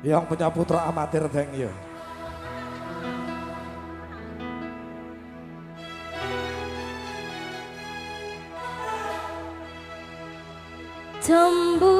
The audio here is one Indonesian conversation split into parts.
Yang punya putra amatir thank you. Ya. Tumbuh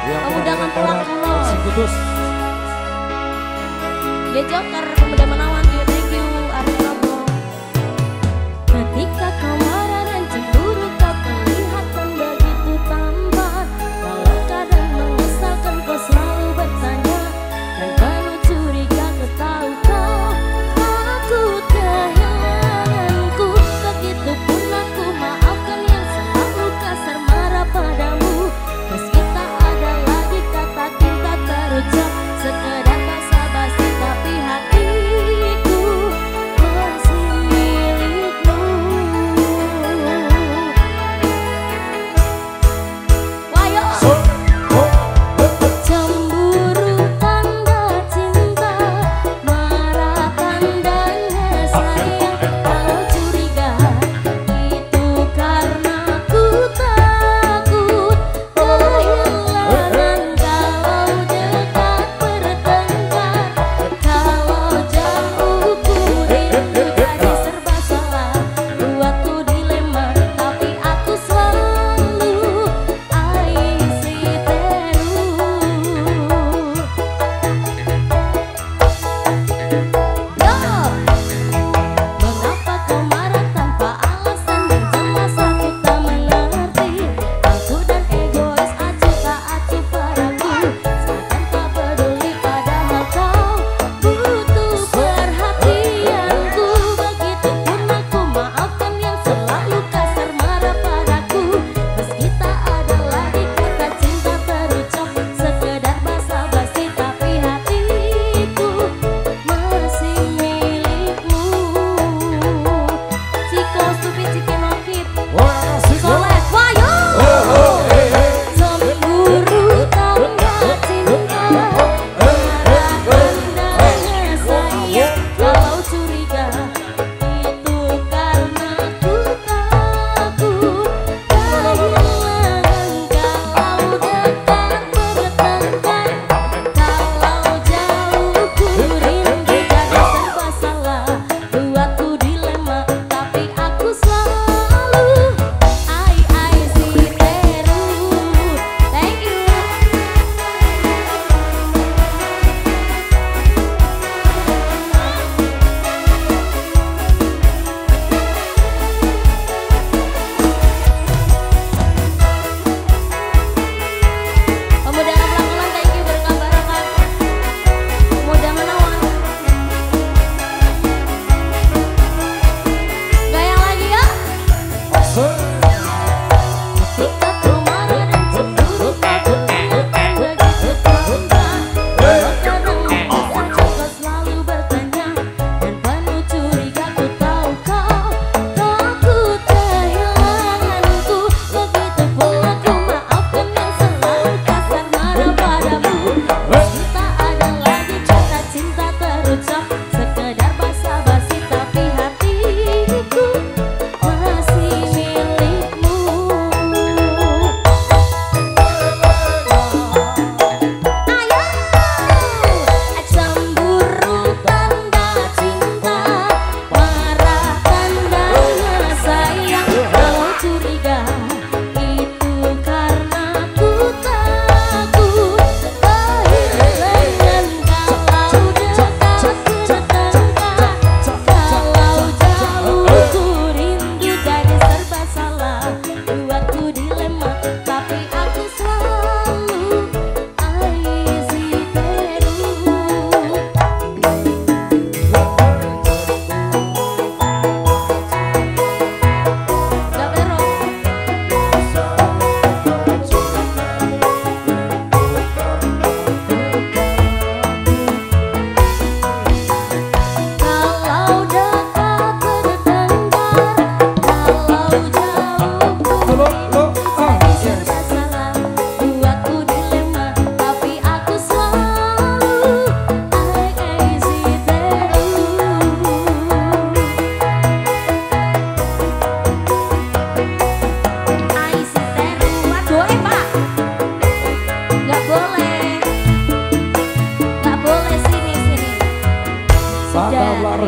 Pemuda Ngantulang Si Kudus. Ya Joker, pemuda Manawar.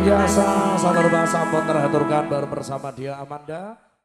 Biasa, saudara bahasa pun teraturkan baru bersama dia Amanda.